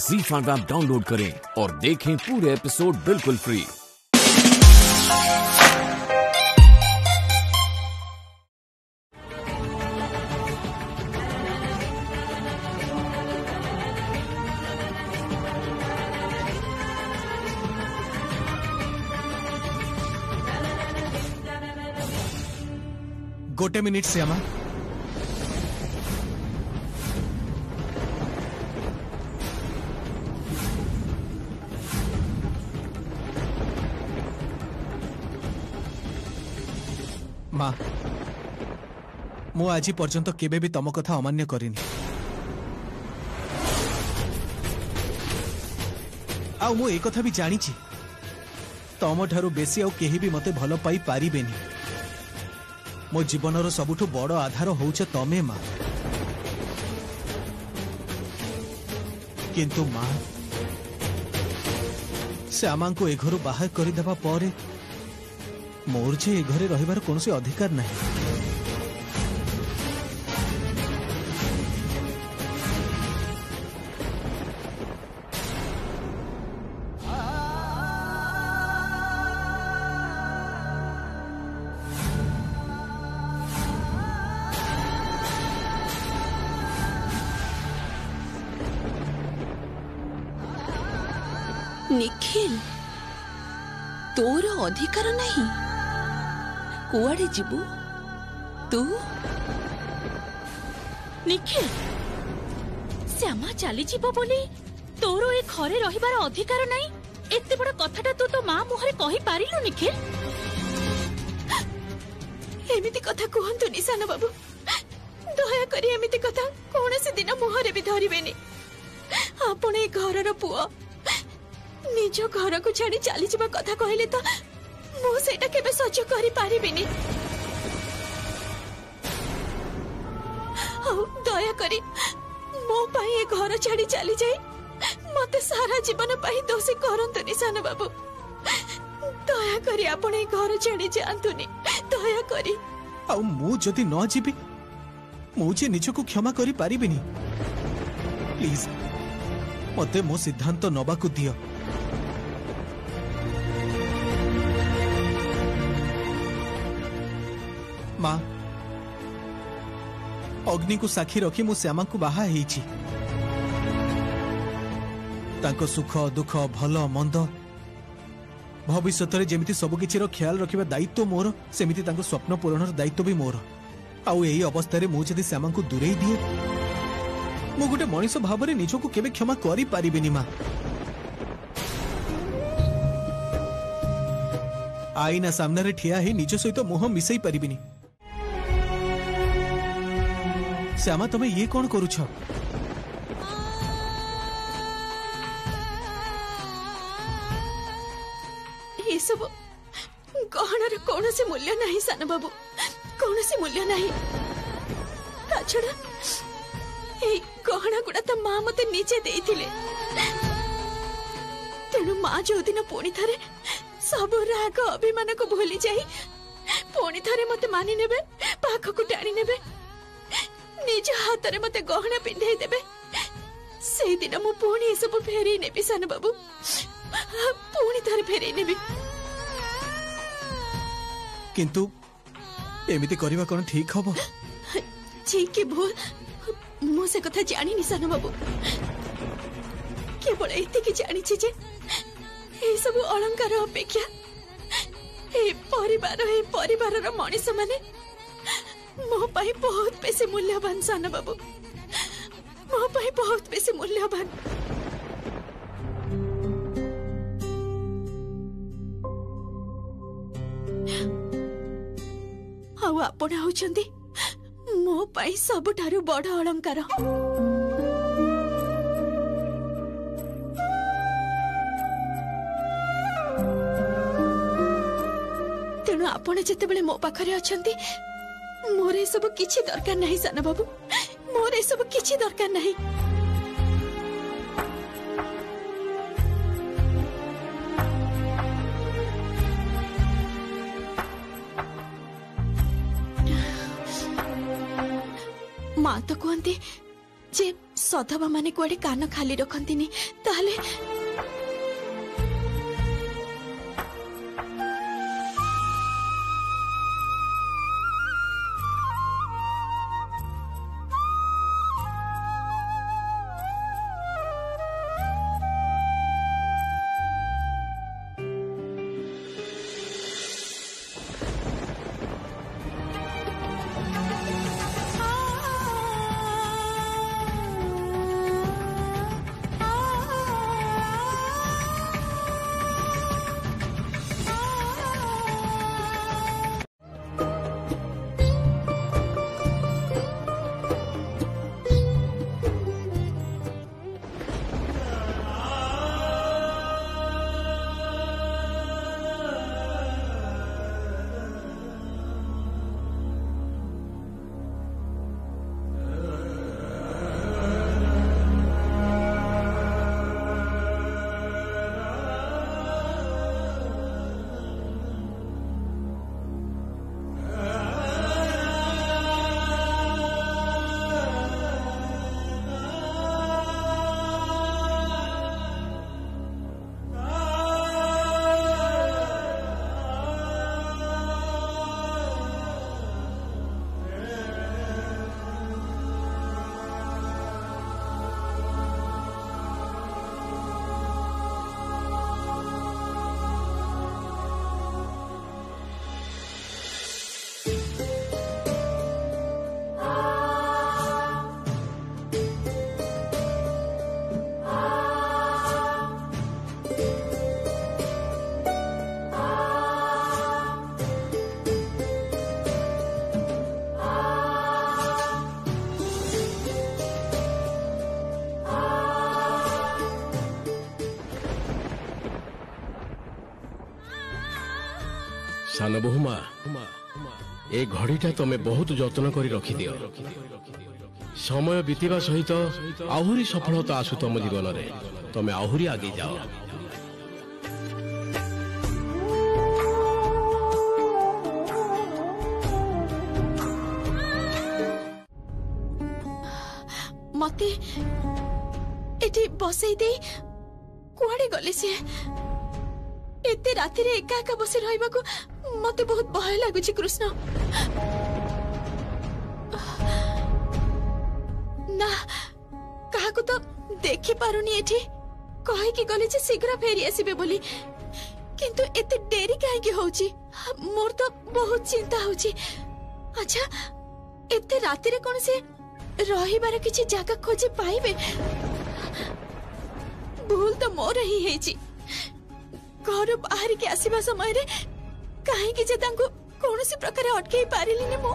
जी five app download करें और देखें पूरे एपिसोड बिल्कुल फ्री गोटे मिनिट अमर ମୁଁ ଆଜି ପର୍ଯ୍ୟନ୍ତ କେବେ ବି ତମ କଥା ଅମାନ୍ୟ କରିନି ଆଉ ମୁଁ ଏକଥା ବି ଜାଣିଛି ତମଠାରୁ ବେଶୀ ଆଉ କେହି ବି ମୋତେ ଭଲ ପାଇପାରିବେନି ମୋ ଜୀବନର ସବୁଠୁ ବଡ଼ ଆଧାର ହେଉଛ ତମେ ମା କିନ୍ତୁ ମା ଶ୍ୟାମାଙ୍କୁ ଏ ଘରୁ ବାହାର କରିଦେବା ପରେ ମୋର ଯେ ଏ ଘରେ ରହିବାର କୌଣସି ଅଧିକାର ନାହିଁ নিখিল তোর অধিকার নাই কুয়াড়ে যাবু তু নিখিল শ্যামা চালিযিব বলে তোর এ ঘরে রহবার অধিকার নাই এত বড় কথাটা তু তো মা মুহরে কহিপারিলু নিখিল এমিতি কথা কুহন্তুনি সান বাবু দয়া করে এমিতি কথা কোণসি দিন মুহরে বি ধরিবেনি আপন এই ঘরর পুয়া নিজ ঘরকু ছাড়ি চালিযা কথা কহিলে তো মু সেটা কেবে সহ্য করে পারিবিনি ଆଉ ଦୟାକରି ମୋ ପାଇଁ ଏ ଘର ଛାଡ଼ି ଚାଲିଯାଇ ମୋତେ ସାରା ଜୀବନ ପାଇଁ ଦୋଷୀ କରନ୍ତୁନି ସାନ ବାବୁ ଦୟାକରି ଆପଣ ଏ ଘର ଛାଡ଼ି ଯାଆନ୍ତୁନି ଦୟାକରି ଆଉ ମୁଁ ଯଦି ନ ଯିବି ମୁଁ ଯେ ନିଜକୁ କ୍ଷମା କରିପାରିବିନି ପ୍ଲିଜ୍ ମୋତେ ମୋ ସିଦ୍ଧାନ୍ତ ନେବାକୁ ଦିଅ মা ଅଗ୍ନିକୁ ସାକ୍ଷୀ ରଖି ମୁଁ ଶ୍ୟାମାଙ୍କୁ ବାହା ହେଇଛି ତାଙ୍କ ସୁଖ ଦୁଃଖ ଭଲ ମନ୍ଦ ଭବିଷ୍ୟତରେ ଯେମିତି ସବୁକିଛିର ଖିଆଲ ରଖିବା ଦାୟିତ୍ୱ ମୋର ସେମିତି ତାଙ୍କ ସ୍ୱପ୍ନ ପୂରଣର ଦାୟିତ୍ୱ ବି ମୋର ଆଉ ଏହି ଅବସ୍ଥାରେ ମୁଁ ଯଦି ଶ୍ୟାମାଙ୍କୁ ଦୂରେଇ ଦିଏ ମୁଁ ଗୋଟେ ମଣିଷ ଭାବରେ ନିଜକୁ କେବେ କ୍ଷମା କରିପାରିବିନି ମା ଆଇନା ସାମ୍ନାରେ ଠିଆ ହେଇ ନିଜ ସହିତ ମୁହଁ ମିଶାଇ ପାରିବିନି શ્યામા તમે એ કોણ કરું છો ଏସବୁ ଗହଣାର କୌଣସି ମୂଲ୍ୟ ନାହିଁ ସାନ ବାବୁ କୌଣସି ମୂଲ୍ୟ ନାହିଁ ତା ଛଡ଼ା ଏଇ ଗହଣା ଗୁଡ଼ା ତା ମା ମତେ ନିଜେ ଦେଇଥିଲେ ତେଣୁ ମା ଯୋଉଦିନ ପୁଣି ଥରେ ସବୁ ରାଗ ଅଭିମାନକୁ ଭୁଲି ଯାଇ ପୁଣି ଥରେ ମତେ ମାନି ନେବେ ପାଖକୁ ଟାଣି ନେବେ निज हाथ में मते गहना पिंधे दे बे सही दिन अमु पूरी ऐसा बु भी सानु बाबू पूरी थार फेरी ने भी किंतु ये मिति कोरी ठीक हो बो ठीक के बोल मुझे कुछ जानी नहीं सानु बाबू क्या बोला इतनी की जानी चीजे ऐसा बु औरंग का रोपे क्या ये पौरी बारो ये पौरी बारो మోపై బహుత్ పేసే మూల్యవాన్ సానా బాబు మోపై బహుత్ పేసే మూల్యవాన్ ଆଉ ଆପଣ ହେଉଛନ୍ତି ମୋ ପାଇଁ ସବୁଠାରୁ ବଡ଼ ଅଳଙ୍କାର ତେଣୁ ଆପଣ ଯେତେବେଳେ ମୋ ପାଖରେ ଅଛନ୍ତି ମୋର ଏସବୁ କିଛି ଦରକାର ନାହିଁ ସାନ ବାବୁ ମୋର ଏସବୁ କିଛି ଦରକାର ନାହିଁ ମା ତ କୁହନ୍ତି ଯେ ସଧବା ମାନେ କୁଆଡ଼େ କାନ ଖାଲି ରଖନ୍ତିନି ତାହେଲେ ସାନ ବୋହୁମା ଏ ଘଡ଼ିଟା ତମେ ବହୁତ ଯତ୍ନ କରି ରଖିଦିଅ ସମୟ ବିତିବା ସହିତ ଆହୁରି ସଫଳତା ଆସୁ ତମ ଜୀବନରେ ତମେ ଆହୁରି ଆଗେଇ ଯାଅ ମତେ ଏଠି ବସେଇ ଦେଇ କୁଆଡେ ଗଲେ ସିଏ ଏତେ ରାତିରେ ଏକା ଏକା ବସି ରହିବାକୁ মতে বহুত ভয় লাগুছি কৃষ্ণ না কাহাকু তো দেখি পারুনি এটি কহিকি গলি যে শীঘ্র ফেরি আসিবে বলি কিন্তু এতে ডেরি কাহিকি হউছি মোর তো বহুত চিন্তা হউছি আচ্ছা এতে রাতিরে কোন সে রহিবার কিছু জায়গা খোঁজে পাইবে ভুল তো মোর হি হয়েছি ঘর বাহারিকি আসিবা সময় କାହିଁକି ଯେ ତାଙ୍କୁ କୌଣସି ପ୍ରକାର ଅଟକେଇ ପାରିଲିନି ମୁଁ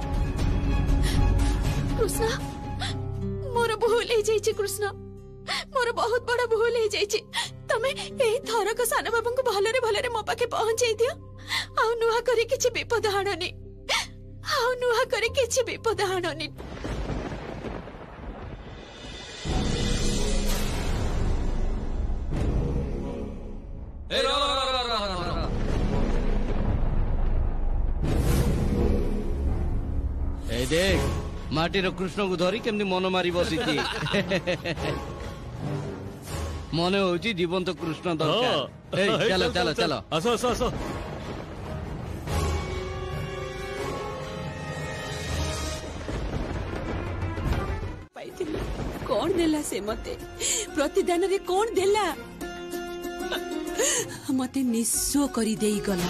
କୃଷ୍ଣ ମୋର ଭୁଲ ହେଇଯାଇଛି କୃଷ୍ଣ ମୋର ବହୁତ ବଡ ଭୁଲ ହେଇଯାଇଛି ତମେ ଏଇ ଥରକ ସାନ ବାବୁଙ୍କୁ ଭଲରେ ଭଲରେ ମୋ ପାଖେ ପହଞ୍ଚେଇ ଦିଅ ଆଉ ନୂଆ କରି କିଛି ବିପଦ ଆଣନି ଆଉ ନୂଆ କରି କିଛି ବିପଦ ଆଣନି ଏ ରହ ରହ ରହ ରହ এই দেখ ମାଟିର କୃଷ୍ଣକୁ ଧରି କେମିତି ମନ ମାରି ବସିଛି ମନେ ହଉଛି ଜୀବନ୍ତ କୃଷ୍ଣ ଦରକାର ଚାଲ ଚାଲ ଚାଲ ଆସ ଆସ ଆସ କଣ ଦେଲା ସେ ମତେ ପ୍ରତିଦାନରେ କଣ ଦେଲା ମତେ ନିଃସ୍ୱ କରି ଦେଇଗଲା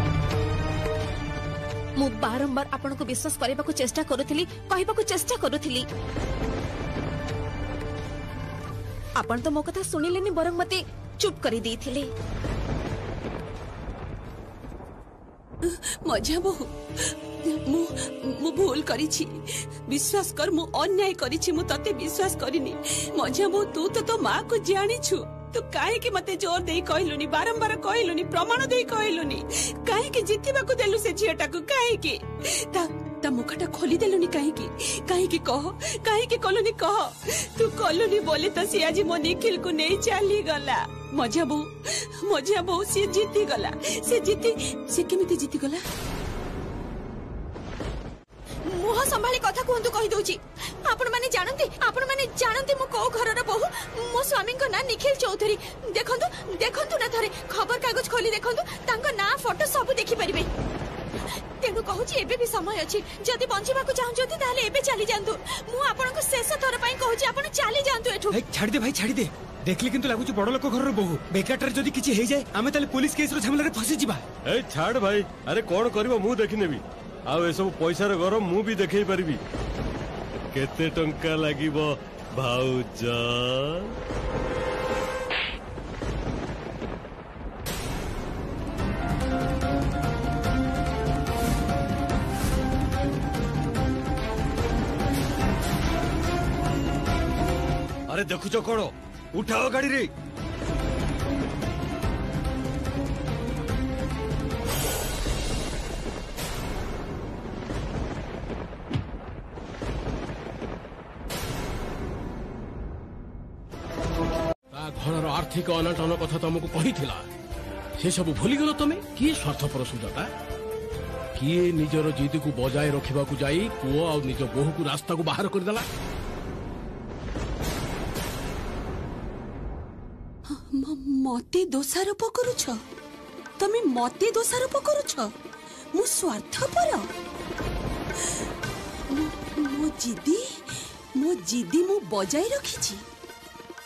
ମୁଁ ବାରମ୍ବାର ଆପଣଙ୍କୁ ବିଶ୍ୱାସ କରିବାକୁ ଚେଷ୍ଟା କରୁଥିଲି କହିବାକୁ ଚେଷ୍ଟା କରୁଥିଲି ଆପଣ ତ ମୋ କଥା ଶୁଣିଲେନି ବରଂ ମୋତେ ଚୁପ୍ କରିଦେଇଥିଲେ ମଝିଆ ବୋହୁ ମୁଁ ମୁଁ ଭୁଲ କରିଛି ବିଶ୍ୱାସ କର ମୁଁ ଅନ୍ୟାୟ କରିଛି ମୁଁ ତତେ ବିଶ୍ୱାସ କରିନି ମଝିଆ ବୋହୁ ତୁ ତ ତୋ ମାକୁ ଜାଣିଛୁ ତୁ କାହିଁକି ମତେ ଜୋର ଦେଇ କହିଲୁନି ବାରମ୍ବାର କହିଲୁନି ପ୍ରମାଣ ଦେଇ କହିଲୁନି କାହିଁକି ଜିତିବାକୁ ଦେଲୁ ସେ ଝିଅଟାକୁ କାହିଁକି ତା ମୁଖଟା ଖୋଲିଦେଲୁନି କାହିଁକି କାହିଁକି କହ କାହିଁକି କଲୁନି କହ ତୁ କଲୁନି ବୋଲି ତ ସିଏ ଆଜି ମୋ ନିଖିଲକୁ ନେଇ ଚାଲିଗଲା ମଝିଆ ବୋଉ ମଝିଆ ବୋଉ ସିଏ ଜିତିଗଲା ସେ ଜିତି ସେ କେମିତି ଜିତିଗଲା মুহ সম্ভালি কথা কুহতু কহিদি আপন মানে জানতে আপন মানে জানতে মু কেউ ঘরর বহু মো স্বামী না নিখিল চৌধুরী দেখুন দেখুন না থরে খবর কাগজ খোলি দেখুন তাঙ্ক না ফটো সবু দেখিপারে তেণু কହୁছি এবে বি সময় অছি যদি বঞ্চিবাকু চাহুচন্তি তাহলে এবে চালি যান্তু মু আপনক শেষ থর পাই কହୁছি আপন চালি যান্তু এঠু এই ছাড়ি দে ভাই ছাড়ি দে দেখলি কিন্তু লাগুছি বড় লোক ঘরর বহু বেকারটারে যদি কিছু হই যায় আমি তাহলে পুলিশ কেসর ঝামেলারে ফসি যিবা ছাড় ভাই আরে কোন করিব মু দেখি নেবি ଆଉ ଏସବୁ ପଇସାର ଘର ମୁଁ ବି ଦେଖେଇ ପାରିବି କେତେ ଟଙ୍କା ଲାଗିବ ଭାଉଜ ଆରେ ଦେଖୁଛ କ'ଣ ଉଠାଅ ଗାଡ଼ିରେ ଆର୍ଥିକ ଅନାଟନ କଥା ତମକୁ କହିଥିଲା ସେସବୁ ଭୁଲିଗଲ ତମେ କିଏ ସ୍ୱାର୍ଥପର ସୁଜାତା କିଏ ନିଜର ଜିଦିକୁ ବଜାୟ ରଖିବାକୁ ଯାଇ ପୁଅ ଆଉ ନିଜ ବୋହୂକୁ ରାସ୍ତାକୁ ବାହାର କରିଦେଲା ମତେ ଦୋଷାରୋପ କରୁଛ ତମେ ମତେ ଦୋଷାରୋପ କରୁଛ ମୁଁ ସ୍ୱାର୍ଥପର ମୋ ଜିଦି ମୋ ଜିଦି ମୁଁ ବଜାୟ ରଖିଛି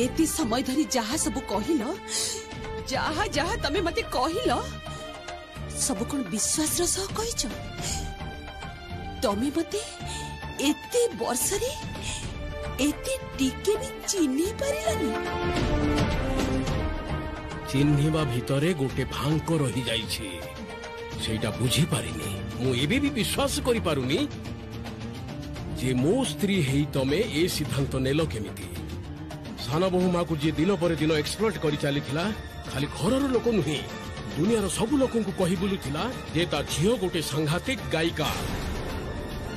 ଏତେ ସମୟ ଧରି ଯାହା ସବୁ କହିଲ ଯାହା ଯାହା ତମେ ମତେ କହିଲ ସବୁ କଣ ବିଶ୍ୱାସର ସହ କହିଛ ତମେ ମତେ ଏତେ ବର୍ଷରେ ଏତେ ଟିକେ ବି ଚିହ୍ନି ପାରିଲନି ଚିହ୍ନିବା ଭିତରେ ଗୋଟେ ଭାଙ୍କ ରହିଯାଇଛି ସେଇଟା ବୁଝିପାରିନି ମୁଁ ଏବେ ବି ବିଶ୍ୱାସ କରିପାରୁନି ଯେ ମୋ ସ୍ତ୍ରୀ ହେଇ ତମେ ଏ ସିଦ୍ଧାନ୍ତ ନେଲ କେମିତି ସାନବୋହୂ ମାକୁ ଯିଏ ଦିନ ପରେ ଦିନ ଏକ୍ସପ୍ଲୋର୍ଟ କରି ଚାଲିଥିଲା ଖାଲି ଘରର ଲୋକ ନୁହେଁ ଦୁନିଆର ସବୁ ଲୋକଙ୍କୁ କହି ବୁଲୁଥିଲା ଯେ ତା ଝିଅ ଗୋଟେ ସାଂଘାତିକ ଗାୟିକା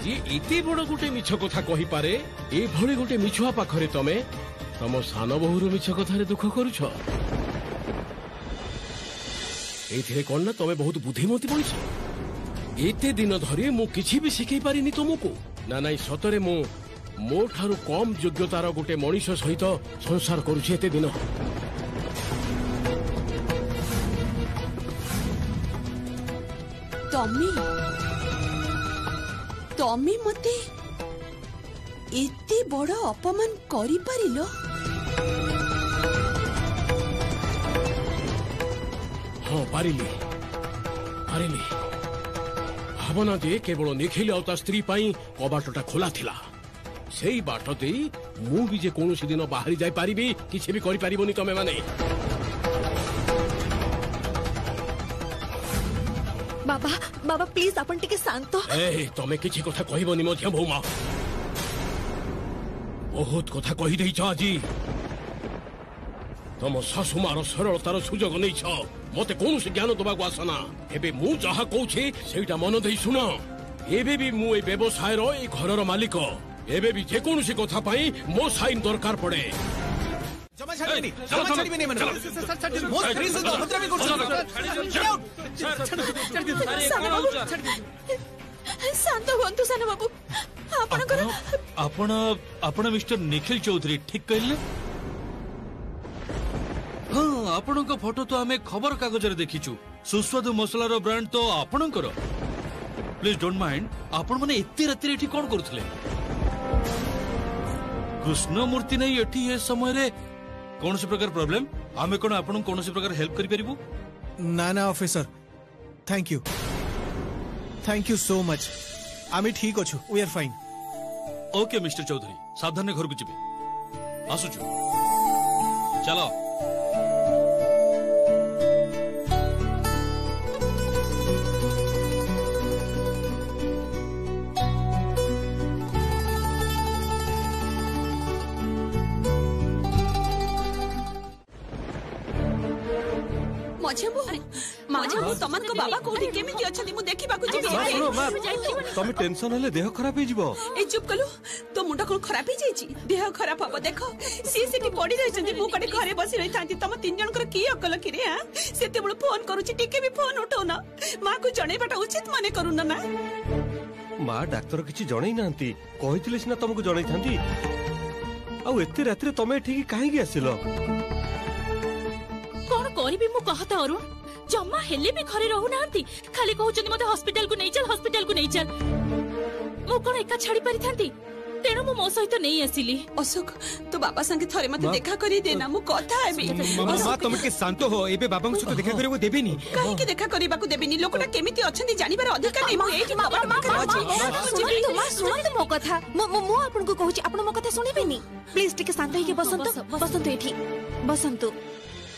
ଯିଏ ଏତେ ବଡ଼ ଗୋଟେ ମିଛ କଥା କହିପାରେ ଏଭଳି ଗୋଟେ ମିଛୁଆ ପାଖରେ ତମେ ତମ ସାନ ବୋହୂର ମିଛ କଥାରେ ଦୁଃଖ କରୁଛ ଏଇଥିରେ କ'ଣ ନା ତମେ ବହୁତ ବୁଦ୍ଧିମତୀ ମଣିଷ ଏତେ ଦିନ ଧରି ମୁଁ କିଛି ବି ଶିଖେଇ ପାରିନି ତୁମକୁ ନା ନାଇଁ ସତରେ ମୁଁ ମୋଠାରୁ କମ୍ ଯୋଗ୍ୟତାର ଗୋଟେ ମଣିଷ ସହିତ ସଂସାର କରୁଛି ଏତେ ଦିନ ତମେ ମୋତେ ଏତେ ବଡ଼ ଅପମାନ କରିପାରିଲ ହଁ ପାରିଲି ପାରିଲି ଭାବନା ଯେ କେବଳ ନିଖିଲ ଆଉ ତା ସ୍ତ୍ରୀ ପାଇଁ କବାଟଟା ଖୋଲା ଥିଲା ସେଇ ବାଟ ଦେଇ ମୁଁ ବି ଯେ କୌଣସି ଦିନ ବାହାରି ଯାଇପାରିବି କିଛି ବି କରିପାରିବନି ତମେମାନେ ବାବା ବାବା ପ୍ଲିଜ ଆପଣ ଟିକେ ଶାନ୍ତ ତମେ କିଛି କଥା କହିବନି ମଧ୍ୟ ବୋଉମା ବହୁତ କଥା କହିଦେଇଛ ଆଜି ତମ ଶାଶୁମାର ସରଳତାର ସୁଯୋଗ ନେଇଛ ମତେ କୌଣସି ଜ୍ଞାନ ଦେବାକୁ ଆସନା ଏବେ ମୁଁ ଯାହା କହୁଛି ସେଇଟା ମନ ଦେଇ ଶୁଣ ଏବେ ବି ମୁଁ ଏ ବ୍ୟବସାୟର ଏ ଘରର ମାଲିକ এবে ବି ଯେକୌଣସି କଥା ପାଇଁ ମୋ ସାଇନ୍ ଦରକାର ପଡ଼େ ଜମା ଛାଡ଼ିବେନି ଜମା ଛାଡ଼ିବେନି ଏମାନେ ମୋ ସ୍ତ୍ରୀ ସହିତ ଅଭଦ୍ରାମି କରୁଛନ୍ତି ଶାନ୍ତ ହୁଅନ୍ତୁ ସାନ ବାବୁ ଆପଣଙ୍କର ଆପଣ ଆପଣ ମିଷ୍ଟର ନିଖିଲ ଚୌଧୁରୀ ଠିକ୍ କହିଲେ ହଁ ଆପଣଙ୍କ ଫଟୋ ତ ଆମେ ଖବର କାଗଜରେ ଦେଖିଛୁ ସୁସ୍ୱାଦୁ ମସଲାର ବ୍ରାଣ୍ଡ ତ ଆପଣଙ୍କର ପ୍ଲିଜ୍ ଡୋଣ୍ଟ ମାଇଣ୍ଡ ଆପଣମାନେ ଏତେ ରାତିରେ ଏଠି କ'ଣ କରୁଥିଲେ কৃষ্ণমূর্তি নেই এটি এ সময় কোণী প্রকার প্রবলেম আমি কোণ আপনার কোণী প্রকার হেল্প করে পারিবু না না officer thank you thank you so much আমি ঠিক আছি we are fine okay mister Choudhury সাবধানে ঘরকু যাবে আসুছু চলো ମଝିଆବୁ ମଝିଆବୁ ତମାନଙ୍କ ବାବା କୋଉଠି କେମିତି ଅଛନ୍ତି ମୁଁ ଦେଖିବାକୁ ଯିବି ତମେ ଟେନସନ ହେଲେ ଦେହ ଖରାପ ହେଇଯିବ ଏ ଚୁପ୍ କଲୁ ତୋ ମୁଣ୍ଡ କଣ ଖରାପ ହେଇଯାଇଛି ଦେହ ଖରାପ ହବ ଦେଖ ସିଏ ସେଠି ପଡି ମୁଁ କଟେ ଘରେ ବସି ରହିଥାନ୍ତି ତମ ତିନି ଜଣଙ୍କର କି ଅକଲ କିରେ ଆ ସେତେବେଳେ ଫୋନ କରୁଛି ଟିକେ ବି ଫୋନ ଉଠଉନ ମାକୁ ଜଣେଇବାଟା ଉଚିତ ମନେ କରୁନ ନା ମା ଡାକ୍ତର କିଛି ଜଣେଇ ନାହାନ୍ତି ସିନା ତମକୁ ଜଣେଇଥାନ୍ତି ଆଉ ଏତେ ରାତିରେ ତମେ ଏଠିକି କାହିଁକି ଆସିଲ ବି ମୁଁ କହତ ଅରୁଣ ଜମା ହେଲେ ବି ଘରେ ରହୁନାହାନ୍ତି ଖାଲି କହୁଛନ୍ତି ମୋତେ ହସ୍ପିଟାଲକୁ ନେଇଚାଲ ହସ୍ପିଟାଲକୁ ନେଇଚାଲ ମୁଁ କ'ଣ ଏକା ଛାଡ଼ି ପାରିଥାନ୍ତି ତେଣୁ ମୁଁ ମୋ ସହିତ ନେଇ ଆସିଲି অশোক তো বাবা সঙ্গে থরে মতে দেখা করি দে না মু কথা হেবি মা তুমি কি শান্ত হো এবে বাবাଙ୍କ সହିତ দেখা করিব দেবেনি কাহিকি দেখা করিবাকু দেবেনি লোকটা কেমিতি অছন্তি জানিবার অধিকার নাই মু এইটি মা বাবা মা অছি শুনন্তু মা শুনন্তু মো কথা মু মু আপনাকু কহুছি আপন মো কথা শুনিবেনি প্লিজ টিকে শান্ত হইকে বসন্ত বসন্ত এঠি বসন্ত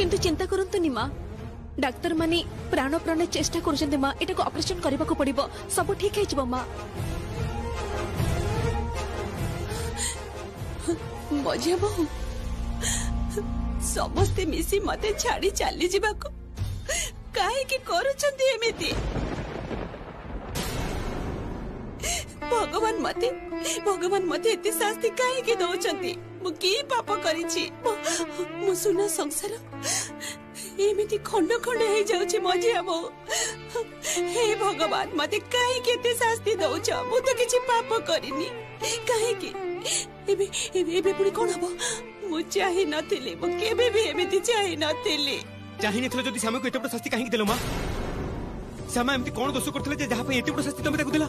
কিন্তু চিন্তা করতুনি মা ডাক্তার মানে প্রাণপ্রাণে চেষ্টা করছেন মা এটাকে অপারেশন করা পড়ব সব ঠিক হয়ে যাব মা মজা বহু ସମସ୍ତେ ମିଶି ମତେ ଛାଡି ଚାଲିଯିବାକୁ କାହିଁକି କରୁଛନ୍ତି ଏମିତି ଭଗବାନ ମତେ ଭଗବାନ ମତେ ଏତେ ଶାସ୍ତି କାହିଁକି ଦଉଛନ୍ତି ମୁଁ କି ପାପ କରିଛି ମୋ ସୁନା ସଂସାର ଏମିତି ଖଣ୍ଡ ଖଣ୍ଡ ହେଇଯାଉଛି ମଜିଆ ବୋଉ ହେ ଭଗବାନ ମତେ କାହିଁକି ଏତେ ଶାସ୍ତି ଦଉଛ ମୁଁ ତ କିଛି ପାପ କରିନି କାହିଁକି ଏବେ ଏବେ ଏବେ ପୁଣି କଣ ହବ ମୁଁ ଚାହିଁ ନଥିଲି ମୁଁ କେବେ ବି ଏମିତି ଚାହିଁ ନଥିଲି ଚାହିଁ ନଥିଲ ଯଦି ଶ୍ୟାମାକୁ ଏତେ ବଡ଼ ଶାସ୍ତି କାହିଁକି ଦେଲ ମା ଶ୍ୟାମା ଏମିତି କଣ ଦୋଷ କରିଥିଲେ ଯେ ଯାହା ପାଇଁ ଏତେ ବଡ଼ ଶାସ୍ତି ତମେ ତାକୁ ଦେଲ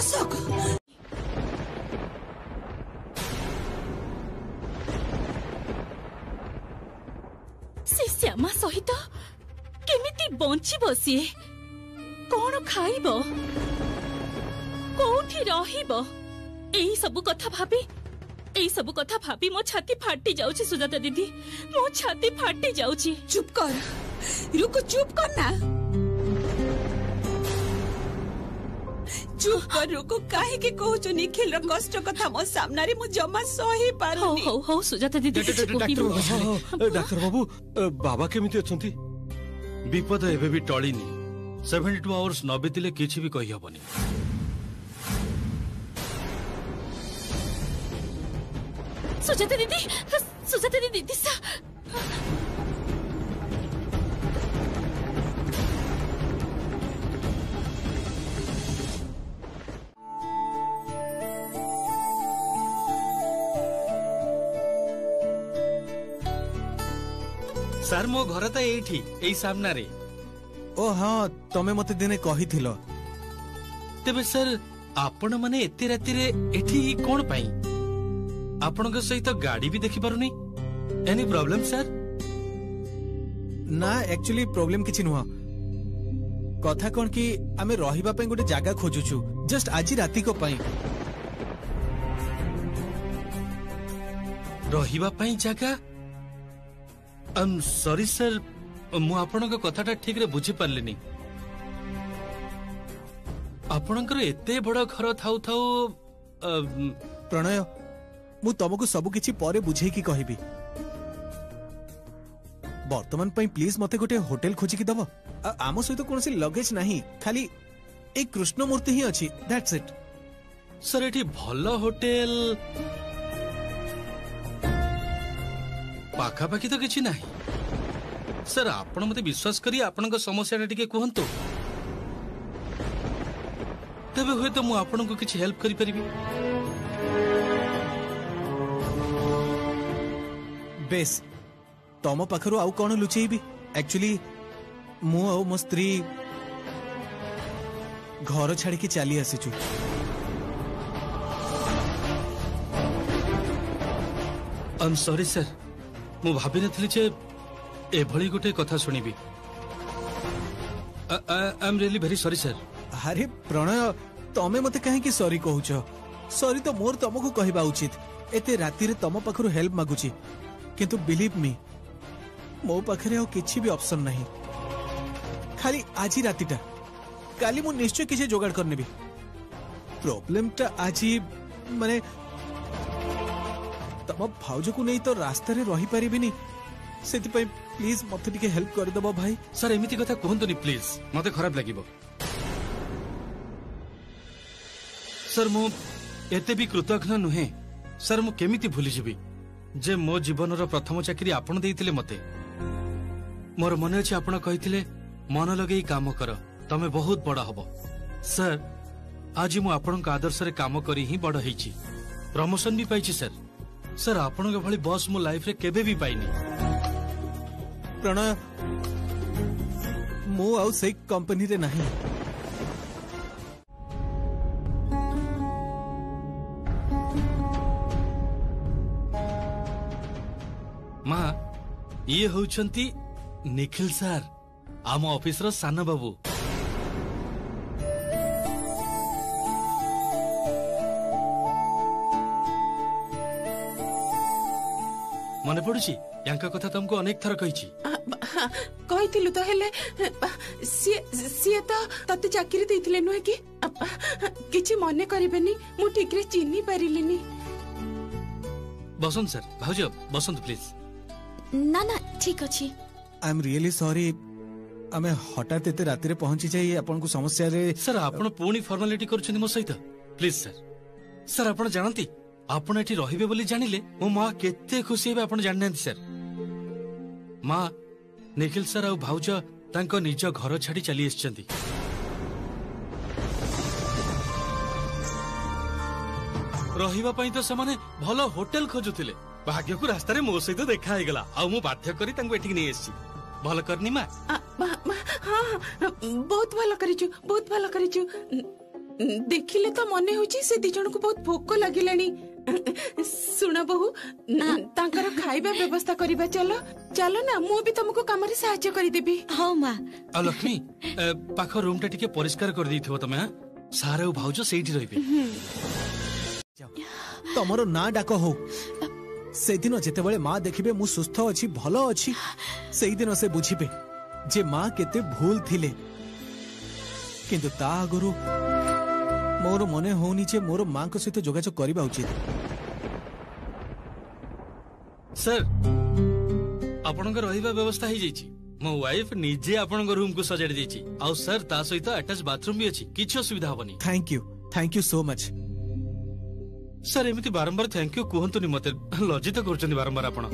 ଅଶୋକ শ্যামা সহিত কেমিতি বঞ্চিব সিয়ে কଣ খাইব কোঠি রহিব এই সব কথা ভাবি এই সব কথা ভাবি মো ছাতি ফাটি যাচ্ছে সুজাতা দিদি মো ছাতি ফাটি যাচ্ছে চুপ কর রুকু চুপ কর না ଚୁପ୍ କରି ରୁକୁ କାହିଁକି କହୁଛୁ ନିଖିଲର କଷ୍ଟ କଥା ମୋ ସାମ୍ନାରେ ମୁଁ ଜମା ସହି ପାରୁନି ହଉ ହଉ ସୁଜାତା ଦିଦି ଡାକ୍ତର ବାବୁ ବାବା କେମିତି ଅଛନ୍ତି ବିପଦ ଏବେ ବି ଟଳିନି ସେଭେଣ୍ଟି ଟୁ ଆୱାର୍ସ ନ ବିତିଲେ କିଛି ବି କହିହେବନି ସୁଜାତା ଦିଦି ସୁଜାତା ଦିଦି ଦିଶା ମୋ ଘର ତ ଏଇଠି ଏଇ ସାମ୍ନାରେ ଓ ହଁ ତମେ ମତେ ଦିନେ କହିଥିଲ ତେବେ ସାର୍ ଆପଣମାନେ ଏତେ ରାତିରେ ଏଠି କ'ଣ ପାଇଁ ଆପଣଙ୍କ ସହିତ ଗାଡ଼ି ବି ଦେଖିପାରୁନି ଏନି ପ୍ରୋବ୍ଲେମ୍ ସାର୍ ନା ଆକ୍ଚୁଆଲି ପ୍ରୋବ୍ଲେମ୍ କିଛି ନୁହଁ କଥା କ'ଣ କି ଆମେ ରହିବା ପାଇଁ ଗୋଟେ ଜାଗା ଖୋଜୁଛୁ ଜଷ୍ଟ ଆଜି ରାତିକ ପାଇଁ ରହିବା ପାଇଁ ଜାଗା ଆମ୍ ସରି ସାର୍ ମୁଁ ଆପଣଙ୍କ କଥାଟା ଠିକ୍ରେ ବୁଝିପାରିଲିନି ଆପଣଙ୍କର ଏତେ ବଡ଼ ଘର ଥାଉ ଥାଉ ପ୍ରଣୟ ମୁଁ ତମକୁ ସବୁକିଛି ପରେ ବୁଝେଇକି କହିବି ବର୍ତ୍ତମାନ ପାଇଁ ପ୍ଲିଜ୍ ମତେ ଗୋଟେ ହୋଟେଲ ଖୋଜିକି ଦବ ଆମ ସହିତ କୌଣସି ଲଗେଜ ନାହିଁ ଖାଲି ଏଇ କୃଷ୍ଣମୂର୍ତ୍ତି ହିଁ ଅଛି ଦ୍ୟାଟ୍ସ ଇଟ୍ ସାର୍ ଏଠି ଭଲ ହୋଟେଲ ପାଖାପାଖି ତ କିଛି ନାହିଁ ସାର୍ ଆପଣ ମୋତେ ବିଶ୍ୱାସ କରି ଆପଣଙ୍କ ସମସ୍ୟାଟା ଟିକେ କୁହନ୍ତୁ ତେବେ ହୁଏତ ମୁଁ ଆପଣଙ୍କୁ କିଛି ହେଲ୍ପ କରିପାରିବି ବେଶ୍ ତମ ପାଖରୁ ଆଉ କ'ଣ ଲୁଚେଇବି ଆକ୍ଚୁଆଲି ମୁଁ ଆଉ ମୋ ସ୍ତ୍ରୀ ଘର ଛାଡ଼ିକି ଚାଲି ଆସିଛୁ I'm sorry, sir. ମୁଁ ଭାବିନଥିଲି ଯେ ଏଭଳି ଗୋଟେ କଥା ଶୁଣିବି I am really very sorry sir ଆରେ ପ୍ରଣୟ ତମେ ମତେ କାହିଁକି ସରି କହୁଛ ସରି ତ ମୋର ତମକୁ କହିବା ଉଚିତ ଏତେ ରାତିରେ ତମ ପାଖରୁ ହେଲ୍ପ ମାଗୁଛି କିନ୍ତୁ ବିଲିଭ୍ ମି ମୋ ପାଖରେ ଆଉ କିଛି ବି ଅପସନ୍ ନାହିଁ ଖାଲି ଆଜି ରାତିଟା କାଲି ମୁଁ ନିଶ୍ଚୟ କିଛି ଯୋଗାଡ଼ କରିନେବି ପ୍ରୋବ୍ଲେମଟା ଆଜି ମାନେ ତମ ଭାଉଜକୁ ନେଇ ତ ରାସ୍ତାରେ ରହିପାରିବିନି ସେଥିପାଇଁ ପ୍ଲିଜ୍ ମତେ ଟିକେ ହେଲ୍ପ କରିଦେବ ଭାଇ ସାର୍ ଏମିତି କଥା କୁହନ୍ତୁନି ପ୍ଲିଜ୍ ମତେ ଖରାପ ଲାଗିବ ସାର୍ ମୁଁ ଏତେ ବି କୃତଜ୍ଞ ନୁହେଁ ସାର୍ ମୁଁ କେମିତି ଭୁଲିଯିବି ଯେ ମୋ ଜୀବନର ପ୍ରଥମ ଚାକିରି ଆପଣ ଦେଇଥିଲେ ମତେ ମୋର ମନେ ଅଛି ଆପଣ କହିଥିଲେ ମନ ଲଗେଇ କାମ କର ତମେ ବହୁତ ବଡ଼ ହବ ସାର୍ ଆଜି ମୁଁ ଆପଣଙ୍କ ଆଦର୍ଶରେ କାମ କରି ହିଁ ବଡ଼ ହେଇଛି ପ୍ରମୋସନ୍ ବି ପାଇଛି ସାର୍ सर के भली बॉस मो लाइफ रे केबे भी पाइनी प्रणय मो आउ से कंपनी रे नहीं मां ये होउछंती निखिल सर आम ऑफिसर रो सान बाबू ମନେ ପଡୁଛି ୟାଙ୍କ କଥା ତମକୁ ଅନେକ ଥର କହିଛି କହିଥିଲୁ ତ ହେଲେ ସିଏ ତ ତତେ ଚାକିରି ଦେଇଥିଲେ ନୁହେଁ କି କିଛି ମନେ କରିବେନି ମୁଁ ଠିକରେ ଚିହ୍ନି ପାରିଲିନି ବସନ୍ତ ସାର୍ ଭାଉଜ ବସନ୍ତୁ ପ୍ଲିଜ ନା ନା ଠିକ ଅଛି ଆଇ ଏମ୍ ରିଏଲି ସରି ଆମେ ହଠାତ୍ ଏତେ ରାତିରେ ପହଞ୍ଚି ଯାଇ ଆପଣଙ୍କୁ ସମସ୍ୟାରେ ସାର୍ ଆପଣ ପୁଣି ଫର୍ମାଲିଟି କରୁଛନ୍ତି ମୋ ସହିତ ପ୍ଲିଜ ସାର୍ ସାର୍ ଆପଣ ଜାଣନ୍ତି ଆପଣ ଏଠି ରହିବେ ବୋଲି ଜାଣିଲେ ମୋ ମା କେତେ ଖୁସି ହେବେ ଆପଣ ଜାଣିନାହାନ୍ତି ସାର୍ ମା ନିଖିଲ ସାର୍ ଆଉ ଭାଉଜ ତାଙ୍କ ନିଜ ଘର ଛାଡ଼ି ଚାଲି ଆସିଛନ୍ତି ରହିବା ପାଇଁ ତ ସେମାନେ ଭଲ ହୋଟେଲ ଖୋଜୁଥିଲେ ଭାଗ୍ୟକୁ ରାସ୍ତାରେ ମୋ ସହିତ ଦେଖା ହେଇଗଲା ଆଉ ମୁଁ ବାଧ୍ୟ କରି ତାଙ୍କୁ ଏଠିକି ନେଇ ଆସିଛି ଭଲ କରିନି ମା ବହୁତ ଭଲ କରିଛୁ ବହୁତ ଭଲ କରିଛୁ ଦେଖିଲେ ତ ମନେ ହେଉଛି ସେ ଦି ଜଣଙ୍କୁ ବହୁତ ଭୋକ ଲାଗିଲାଣି ଶୁଣ ବୋହୁ ତାଙ୍କର ଖାଇବା ବ୍ୟବସ୍ଥା କରିବା ଚାଲ ଚାଲ ନା ମୁଁ ବି ତମକୁ କାମରେ ସାହାଯ୍ୟ କରିଦେବି ହଉ ମା ଆଉ ଲକ୍ଷ୍ମୀ ପାଖ ରୁମ୍ ଟା ଟିକେ ପରିଷ୍କାର କରିଦେଇଥିବ ତମେ ସାର ଆଉ ଭାଉଜ ସେଇଠି ରହିବେ ତମର ନାଁ ଡାକ ହଉ ସେଦିନ ଯେତେବେଳେ ମା ଦେଖିବେ ମୁଁ ସୁସ୍ଥ ଅଛି ଭଲ ଅଛି ସେଇଦିନ ସେ ବୁଝିବେ ଯେ ମା କେତେ ଭୁଲ ଥିଲେ କିନ୍ତୁ ତା ଆଗରୁ ମୋର ମନେ ହେଉନି ଯେ ମୋର ମାଙ୍କ ସହିତ ଯୋଗାଯୋଗ କରିବା ଉଚିତ ସାର୍ ଆପଣଙ୍କ ରହିବା ବ୍ୟବସ୍ଥା ହେଇଯାଇଛି ମୋ ୱାଇଫ୍ ନିଜେ ଆପଣଙ୍କ ରୁମ୍କୁ ସଜାଡ଼ି ଦେଇଛି ଆଉ ସାର୍ ତା ସହିତ ଆଟାଚ୍ ବାଥରୁମ୍ ବି ଅଛି କିଛି ଅସୁବିଧା ହବନି thank you thank you so much sir ଏମିତି ବାରମ୍ବାର ଥ୍ୟାଙ୍କ ୟୁ କୁହନ୍ତୁନି ମତେ ଲଜ୍ଜିତ କରୁଛନ୍ତି ବାରମ୍ବାର ଆପଣ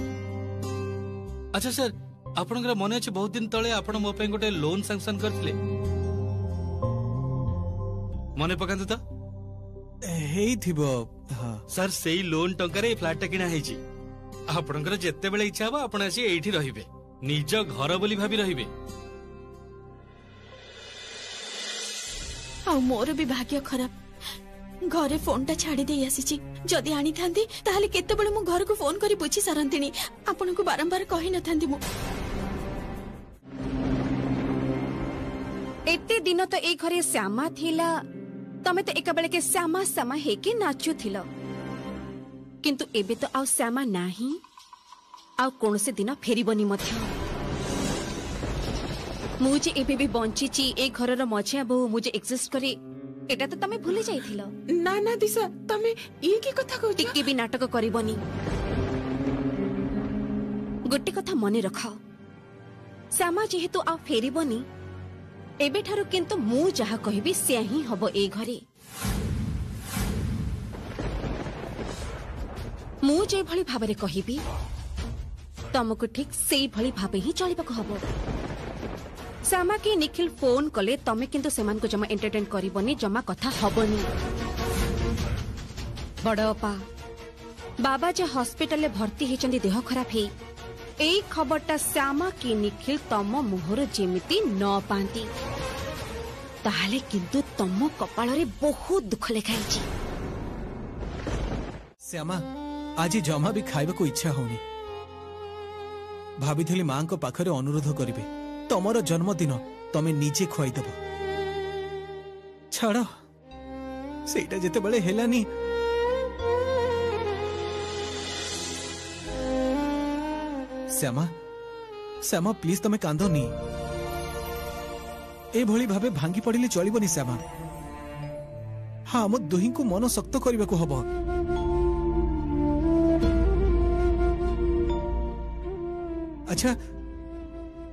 ଆଚ୍ଛା ସାର୍ ଆପଣଙ୍କର ମନେ ଅଛି ବହୁତ ଦିନ ତଳେ ଆପଣ ମୋ ପାଇଁ ଗୋଟେ ଲୋନ୍ ସାଙ୍ଗସନ୍ କରିଥିଲେ ମନେ ପକାନ୍ତୁ ତ ହେଇଥିବ ସାର୍ ସେଇ ଲୋନ୍ ଟଙ୍କାରେ ଏଇ ଫ୍ଲାଟଟା କିଣା ହେଇଛି ଆପଣଙ୍କର ଯେତେବେଳେ ଇଚ୍ଛା ହବ ଆପଣ ଆସି ଏଇଠି ରହିବେ ନିଜ ଘର ବୋଲି ଭାବି ରହିବେ ଆଉ ମୋର ବି ଭାଗ୍ୟ ଖରାପ ଘରେ ଫୋନ୍ଟା ଛାଡ଼ି ଦେଇ ଆସିଛି ଯଦି ଆଣିଥାନ୍ତି ତାହେଲେ କେତେବେଳେ ମୁଁ ଘରକୁ ଫୋନ୍ କରି ବୁଝି ସାରନ୍ତିଣି ଆପଣଙ୍କୁ ବାରମ୍ବାର କହିନଥାନ୍ତି ମୁଁ ଏତେ ଦିନ ତ ଏଇ ଘରେ ଶ୍ୟାମା ଥିଲା ତମେ ତ ଏକାବେଳକେ ଶ୍ୟାମା ଶ୍ୟାମା ହେଇକି ନାଚୁଥିଲ କିନ୍ତୁ ଏବେ ତ ଆଉ ଶ୍ୟାମା ନାହିଁ ଆଉ କୌଣସି ଦିନ ଫେରିବନି ମଧ୍ୟ ମୁଁ ଯେ ଏବେ ବି ବଞ୍ଚିଛି ଏ ଘରର ମଝିଆ ବୋହୁ ମୁଁ ଯେ ଏକ୍ସିଷ୍ଟ କରେ এটা তো তুমি ভুলে যাইছিল না না দিশা তুমি ইয়ে কি কথা কইছ টিকে বি নাটক করিবনি গোটে কথা মনে রাখ শ্যামা যেহেতু আ ফেরিবনি ଏବେଠାରୁ କିନ୍ତୁ ମୁଁ ଯାହା କହିବି ସେୟା ହିଁ ହେବ ଏ ଘରେ ମୁଁ ଯେଭଳି ଭାବରେ କହିବି ତମକୁ ଠିକ୍ ସେଇଭଳି ଭାବେ ହିଁ ଚଳିବାକୁ ହବ ଶ୍ୟାମା କି ନିଖିଲ ଫୋନ୍ କଲେ ତମେ କିନ୍ତୁ ସେମାନଙ୍କୁ ଜମା ଏଣ୍ଟରଟେନ୍ କରିବନି ଜମା କଥା ହବନି ବଡ଼ ଅପା ବାବା ଯେ ହସ୍ପିଟାଲରେ ଭର୍ତ୍ତି ହେଇଛନ୍ତି ଦେହ ଖରାପ ହେଇ এই খবরটা শ্যামা কি নিখিল তম মুহর যেমিতি ন পাঁতি তাহলে কিন্তু তম কপালরে বহু দুঃখ লেখাইছি শ্যামা আজি জমা বি খাইবাকু ইচ্ছা হউনি ভাবিଥିଲି মাଙ୍କ ପାଖରେ ଅନୁରୋଧ କରିବେ ତମର ଜନ୍ମଦିନ ତମେ ନିଜେ ଖୁଆଇଦେବ ଛାଡ଼ ସେଇଟା ଯେତେବେଳେ হেলানি শ্যামা শ্যামা ପ୍ଲିଜ୍ ତମେ କାନ୍ଦନି ଏଭଳି ଭାବେ ଭାଙ୍ଗି ପଡ଼ିଲେ ଚଳିବନି ଶ୍ୟାମା ହଁ ଆମ ଦୁହିଁଙ୍କୁ ମନ ଶକ୍ତ କରିବାକୁ ହବ ଆଚ୍ଛା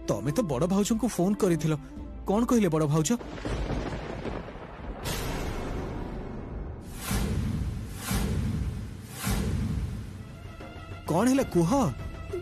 ତମେ ତ ବଡ଼ ଭାଉଜଙ୍କୁ ଫୋନ କରିଥିଲ କ'ଣ କହିଲେ ବଡ଼ ଭାଉଜ କ'ଣ ହେଲା କୁହ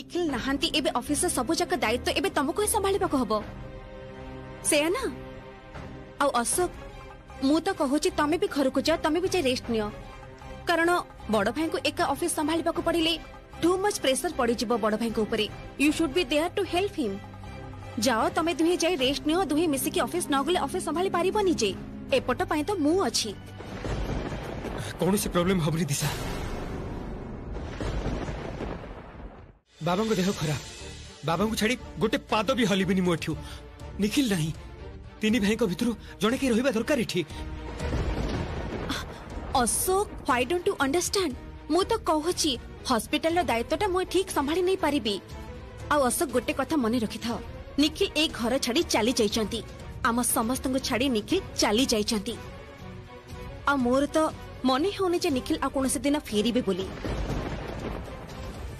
নিখিল নাহান্তি এবে অফিসর সবুজাক দায়িত্ব এবে তমকু সম্ভাড়বাক হব সেয়া না আউ অশোক মু তো কহুছি তুমি বি ঘরকু যাও তুমি বি যাই রেস্ট নিও কারণ বড় ভাইকু একা অফিস সম্ভাড়বাক পড়িলে টু মচ প্রেসর পড়িযিব বড় ভাইঙ্ক উপরে you should be there to help him যাও তুমি দুহে যাই রেস্ট নিও দুহে মিশিকি অফিস ন গলে অফিস সম্ভালি পারিব নিজে এপট পাই তো মু অছি কোনসি প্রবলেম হবনি দিশা ବାବାଙ୍କ ଦେହ ଖରାପ ବାବାଙ୍କୁ ଛାଡ଼ି ଗୋଟେ ପାଦ ବି ହଲିବିନି ମୁଁ ଏଠୁ ନିଖିଲ ନାହିଁ ତିନି ଭାଇଙ୍କ ଭିତରୁ ଜଣେ କିଏ ରହିବା ଦରକାର ଏଠି Ashok why don't you understand ମୁଁ ତ କହୁଛି ହସ୍ପିଟାଲର ଦାୟିତ୍ୱଟା ମୁଁ ଠିକ୍ ସମ୍ଭାଳି ନେଇପାରିବି ଆଉ ଅଶୋକ ଗୋଟେ କଥା ମନେ ରଖିଥାଅ ନିଖିଲ ଏଇ ଘର ଛାଡ଼ି ଚାଲି ଯାଇଛନ୍ତି ଆମ ସମସ୍ତଙ୍କୁ ଛାଡ଼ି ନିଖିଲ ଚାଲି ଯାଇଛନ୍ତି ଆଉ ମୋର ତ ମନେ ହେଉନି ଯେ ନିଖିଲ ଆଉ କୌଣସି ଦିନ ଫେରିବେ ବୋଲି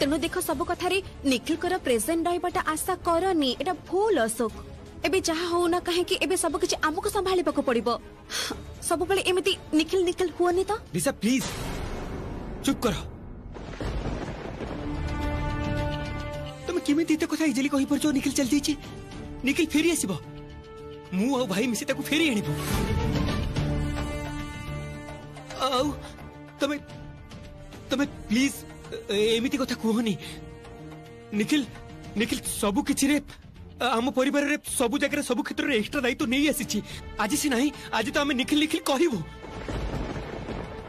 ତେଣୁ ଦେଖ ସବୁ କଥାରେ ନିଖିଲଙ୍କର ପ୍ରେଜେଣ୍ଟ ରହିବାଟା ଆଶା କରନି ଏଟା ଭୁଲ ଅଶୋକ ଏବେ ଯାହା ହଉ ନା କାହିଁକି ଏବେ ସବୁ କିଛି ଆମକୁ ସମ୍ଭାଳିବାକୁ ପଡିବ ସବୁବେଳେ ଏମିତି ନିଖିଲ ନିଖିଲ ହୁଅନି ତ ଲିସା ପ୍ଲିଜ ଚୁପ କର ତମେ କେମିତି ଏତେ କଥା ଇଜିଲି କହିପାରୁଛ ନିଖିଲ ଚାଲିଯାଇଛି ନିଖିଲ ଫେରି ଆସିବ ମୁଁ ଆଉ ଭାଇ ମିଶି ତାକୁ ଫେରି ଆଣିବୁ ଆଉ ତମେ ତମେ ପ୍ଲିଜ ଏମିତି କଥା କୁହନି ନିଖିଲ ନିଖିଲ ସବୁ କିଛିରେ ଆମ ପରିବାରରେ ସବୁ ଜାଗାରେ ସବୁ କ୍ଷେତ୍ରରେ ଏକ୍ସଟ୍ରା ଦାୟିତ୍ୱ ନେଇ ଆସିଛି ଆଜି ସିନା ହିଁ ଆଜି ତ ଆମେ ନିଖିଲ ନିଖିଲ କହିବୁ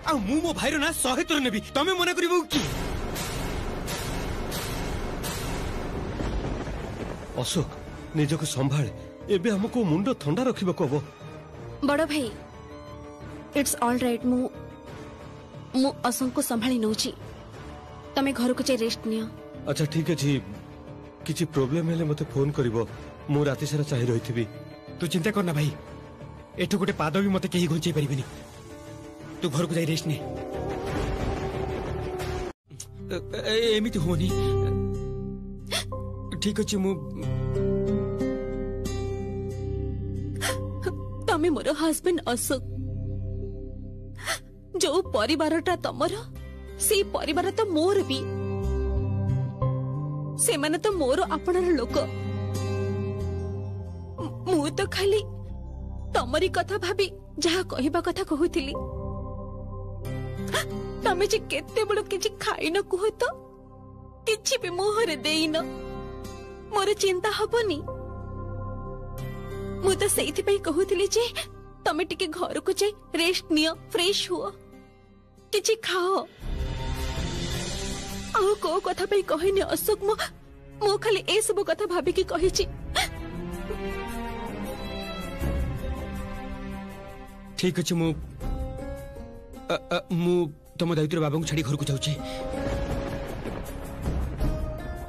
ଆଉ ମୁଁ ମୋ ଭାଇର ନାଁ ଶହେ ଥର ନେବି ତମେ ମନେ କରିବ କି ଅଶୋକ ନିଜକୁ ସମ୍ଭାଳେ ଏବେ ଆମକୁ ମୁଣ୍ଡ ଥଣ୍ଡା ରଖିବାକୁ ହବ ବଡ଼ ଭାଇ ଇଟ୍ସ ଅଲ୍ ରାଇଟ୍ ମୁଁ ମୁଁ ଅଶୋକଙ୍କୁ ସମ୍ଭାଳି ନେଉଛି ତମେ ଘରକୁ ଯାଇ ରେଷ୍ଟ ନିଅ ଆଚ୍ଛା ଠିକ୍ ଅଛି କିଛି ପ୍ରୋବ୍ଲେମ୍ ହେଲେ ମୋତେ ଫୋନ୍ କରିବ ମୁଁ ରାତି ସାରା ଚାହିଁ ରହିଥିବି ତୁ ଚିନ୍ତା କରନା ଭାଇ ଏଠୁ ଗୋଟେ ପାଦ ବି ମୋତେ କେହି ଘୁଞ୍ଚେଇ ପାରିବେନି ତୁ ଘରକୁ ଯାଇ ରେଷ୍ଟ ନେ ଏମିତି ହଉନି ଠିକ୍ ଅଛି ମୁଁ ତମେ ମୋର ହଜବେଣ୍ଡ ଅଶୋକ ଯୋଉ ପରିବାରଟା ତମର ସେଇ ପରିବାର ତ ମୋର ବି ସେମାନେ ତ ମୋର ଆପଣାର ଲୋକ ମୁଁ ତ ଖାଲି ତମରି କଥା ଭାବି ଯାହା କହିବା କଥା କହୁଥିଲି ତମେ ଯେ କେତେବେଳେ କିଛି ଖାଇନ କୁହ ତ କିଛି ବି ମୁହଁରେ ଦେଇନ ମୋର ଚିନ୍ତା ହବନି ମୁଁ ତ ସେଇଥିପାଇଁ କହୁଥିଲି ଯେ ତମେ ଟିକେ ଘରକୁ ଯାଇ ରେଷ୍ଟ ନିଅ ଫ୍ରେଶ ହୁଅ କିଛି ଖାଅ ଆଉ କୋଉ କଥା ପାଇଁ କହିନି ଅଶୋକ ମୁଁ ମୁଁ ଖାଲି ଏସବୁ କଥା ଭାବିକି କହିଛି ଠିକ ଅଛି ମୁଁ ମୁଁ ତମ ଦାୟିତ୍ୱରେ ବାବାଙ୍କୁ ଛାଡ଼ି ଘରକୁ ଯାଉଛି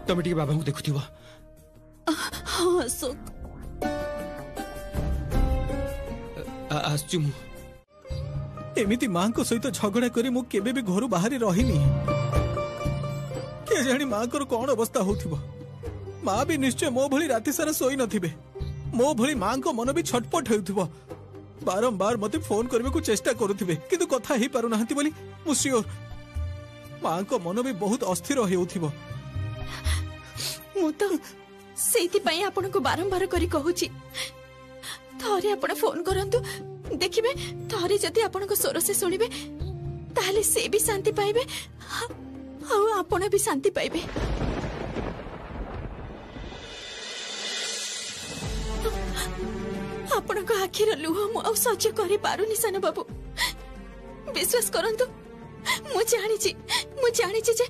ତମେ ଟିକେ ବାବାଙ୍କୁ ଦେଖୁଥିବ ହଁ ଅଶୋକ ଆସୁଛି ମୁଁ ଏମିତି ମାଙ୍କ ସହିତ ଝଗଡ଼ା କରି ମୁଁ କେବେ ବି ଘରୁ ବାହାରେ ରହିନି କେଜାଣି ମାଙ୍କର କଣ ଅବସ୍ଥା ହଉଥିବ ମା ବି ନିଶ୍ଚୟ ମୋ ଭଳି ରାତି ସାରା ଶୋଇନଥିବେ ମୋ ଭଳି ମାଙ୍କ ମନ ବି ଛଟପଟ ହେଉଥିବ ବାରମ୍ବାର ମତେ ଫୋନ କରିବାକୁ ଚେଷ୍ଟା କରୁଥିବେ କିନ୍ତୁ କଥା ହେଇପାରୁନାହାନ୍ତି ବୋଲି ମୁଁ ସିଓର ମାଙ୍କ ମନ ବି ବହୁତ ଅସ୍ଥିର ହେଉଥିବ ମୁଁ ତ ସେଇଥିପାଇଁ ଆପଣଙ୍କୁ ବାରମ୍ବାର କରି କହୁଛି ଥରେ ଆପଣ ଫୋନ କରନ୍ତୁ ଦେଖିବେ ଥରେ ଯଦି ଆପଣଙ୍କ ସ୍ୱର ସେ ଶୁଣିବେ ତାହେଲେ ସେ ବି ଶାନ୍ତି ପାଇବେ ଆଉ ଆପଣ ବି ଶାନ୍ତି ପାଇବେ ଆପଣଙ୍କ ଆଖିର ଲୁହ ମୁଁ ଆଉ ସହ୍ୟ କରିପାରୁନି ସାନ ବାବୁ ବିଶ୍ୱାସ କରନ୍ତୁ ମୁଁ ଜାଣିଛି ମୁଁ ଜାଣିଛି ଯେ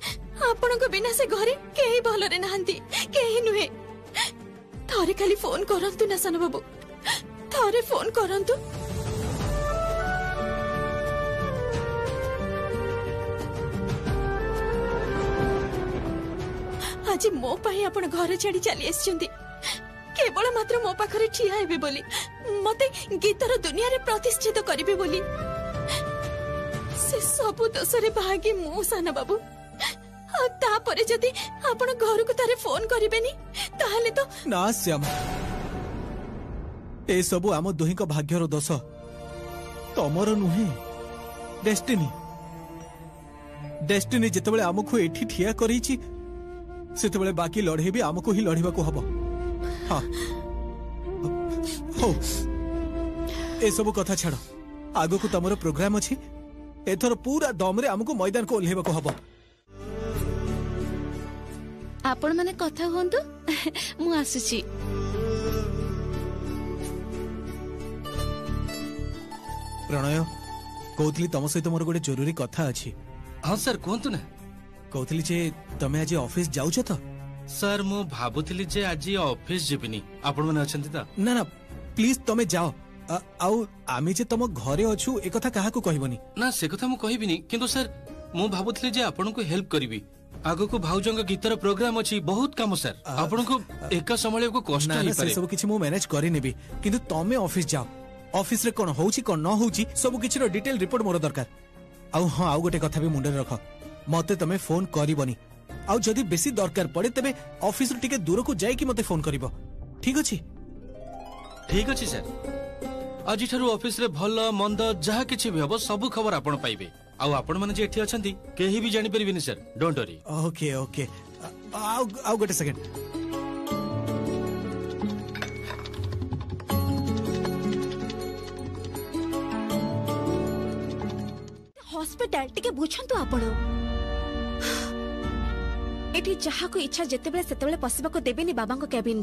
ଆପଣଙ୍କ ବିନା ସେ ଘରେ କେହି ଭଲରେ ନାହାନ୍ତି କେହି ନୁହେଁ ଥରେ ଖାଲି ଫୋନ୍ କରନ୍ତୁ ନା ସାନ ବାବୁ ଥରେ ଫୋନ୍ କରନ୍ତୁ ଆଜି ମୋ ପାଇଁ ଆପଣ ଘର ଛାଡ଼ି ଚାଲି ଆସିଛନ୍ତି କେବଳ ମାତ୍ର ମୋ ପାଖରେ ଠିଆ ହେବେ ବୋଲି ମୋତେ ଗୀତର ଦୁନିଆରେ ପ୍ରତିଷ୍ଠିତ କରିବେ ବୋଲି ସେ ସବୁ ଦୋଷରେ ଭାଗି ମୁଁ ସାନ ବାବୁ ଆଉ ତାପରେ ଯଦି ଆପଣ ଘରକୁ ତାର ଫୋନ୍ କରିବେନି ତାହେଲେ ତ ନା ଶ୍ୟାମା ଏସବୁ ଆମ ଦୁହିଁଙ୍କ ଭାଗ୍ୟର ଦୋଷ ତମର ନୁହେଁ ଡେଷ୍ଟିନି ଡେଷ୍ଟିନି ଯେତେବେଳେ ଆମକୁ ଏଠି ଠିଆ କରିଛି ସେତେବେଳେ ବାକି ଲଢ଼େଇ ବି ଆମକୁ ହିଁ ଲଢ଼ିବାକୁ ହବ ହଉ ଏସବୁ କଥା ଛାଡ଼ ଆଗକୁ ତମର ପ୍ରୋଗ୍ରାମ୍ ଅଛି ଏଥର ପୁରା ଦମରେ ଆମକୁ ମଇଦାନକୁ ଓହ୍ଲେଇବାକୁ ହବ ଆପଣମାନେ କଥା ହୁଅନ୍ତୁ ମୁଁ ଆସୁଛି ପ୍ରଣୟ କହୁଥିଲି ତମ ସହିତ ମୋର ଗୋଟେ ଜରୁରୀ କଥା ଅଛି ହଁ ସାର୍ କୁହନ୍ତୁ ନା কହୁଥିଲି ଯେ ତମେ ଆଜି ଅଫିସ ଯାଉଛ ତ ସାର୍ ମୁଁ ଭାବୁଥିଲି ଯେ ଆଜି ଅଫିସ ଯିବିନି ଆପଣମାନେ ଅଛନ୍ତି ତ ନା ନା ପ୍ଲିଜ ତମେ ଯାଅ ଆଉ ଆମେ ଯେ ତମ ଘରେ ଅଛୁ ଏକଥା କାହାକୁ କହିବନି ନା ସେ କଥା ମୁଁ କହିବିନି କିନ୍ତୁ ସାର୍ ମୁଁ ଭାବୁଥିଲି ଯେ ଆପଣଙ୍କୁ ହେଲ୍ପ କରିବି ଆଗକୁ ଭାଉଜଙ୍କ ଗୀତର ପ୍ରୋଗ୍ରାମ ଅଛି ବହୁତ କାମ ସାର୍ ଆପଣଙ୍କୁ ଏକା ସମ୍ଭାଳିବାକୁ କଷ୍ଟ ହେଇପାରେ ସବୁ କିଛି ମୁଁ ମ୍ୟାନେଜ କରିନେବି କିନ୍ତୁ ତମେ ଅଫିସ ଯାଅ ଅଫିସରେ କ'ଣ ହଉଛି କ'ଣ ନ ହଉଛି ସବୁ କିଛିର ଡିଟେଲ ରିପୋର୍ଟ ମୋର ଦରକାର ଆଉ ହଁ ଆଉ ଗୋଟେ କଥା ବି ମୁଣ୍ଡରେ ରଖ মতে তুমি ফোন করবনি আউ যদি বেশি দরকার পড়ে তবে অফিসরু টিকে দূরকু যাইকি মতে ফোন করিব ঠিক আছে ঠিক আছে স্যার আজিঠারু অফিসরে ভাল মন্দ যাহা কিছু হব সব খবর আপন পাইবে আউ আপন মানে যে এঠি অছন্তি কেহি বি জানি পারিবিনি স্যার ডোন্ট ওরি ওকে ওকে আউ আউ গটে সেকেন্ড হসপিটাল টিকে বুঝন্তু আপন এটি যাহাকু ইচ্ছা যেতেবেলে সেতেবেলে পশিবাকু দেবেনি বাবা ক্যাবিন